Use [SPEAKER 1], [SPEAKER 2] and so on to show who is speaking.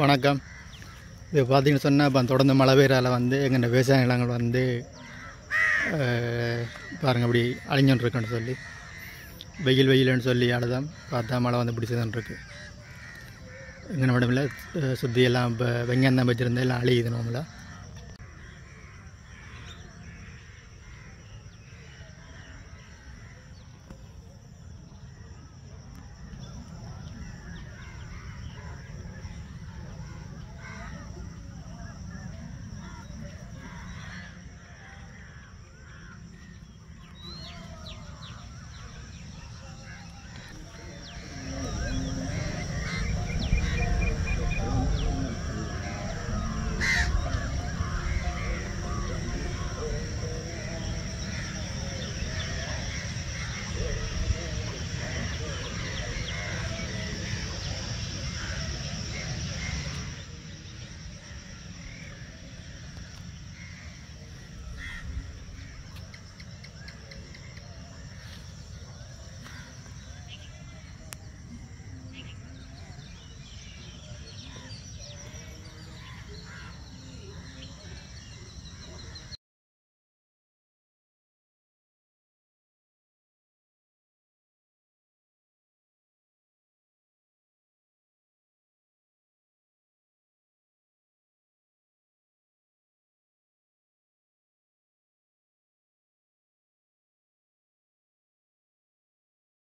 [SPEAKER 1] வணக்கம். இது பார்த்தீங்கன்னு சொன்னால் இப்போ தொடர்ந்து மழை பெய்யறால வந்து எங்கள் விவசாய நிலங்கள் வந்து பாருங்கள் பாருங்க அப்படி அழிஞ்சுன்னு சொல்லி வெயில் வெயில்னு சொல்லி அழுதான் பார்த்தா மழை வந்து பிடிச்சதுன்னு எங்கள் இங்கே மட்டும் இல்லை சுற்றி எல்லாம் இப்போ வெங்காயம் தான் வச்சுருந்தா எல்லாம் அழியுது நம்மள